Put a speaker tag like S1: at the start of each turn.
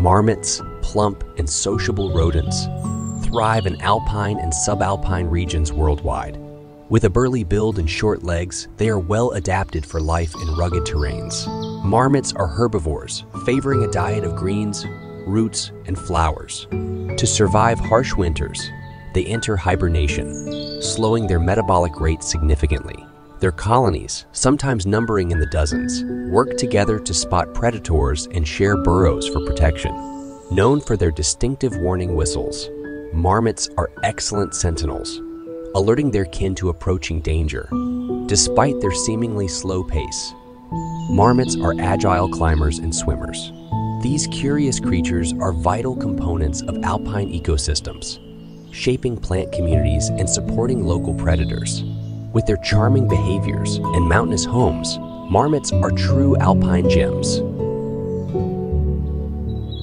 S1: Marmots, plump and sociable rodents, thrive in alpine and subalpine regions worldwide. With a burly build and short legs, they are well adapted for life in rugged terrains. Marmots are herbivores, favoring a diet of greens, roots, and flowers. To survive harsh winters, they enter hibernation, slowing their metabolic rate significantly. Their colonies, sometimes numbering in the dozens, work together to spot predators and share burrows for protection. Known for their distinctive warning whistles, marmots are excellent sentinels, alerting their kin to approaching danger. Despite their seemingly slow pace, marmots are agile climbers and swimmers. These curious creatures are vital components of alpine ecosystems, shaping plant communities and supporting local predators. With their charming behaviors. And mountainous homes, marmots are true alpine gems,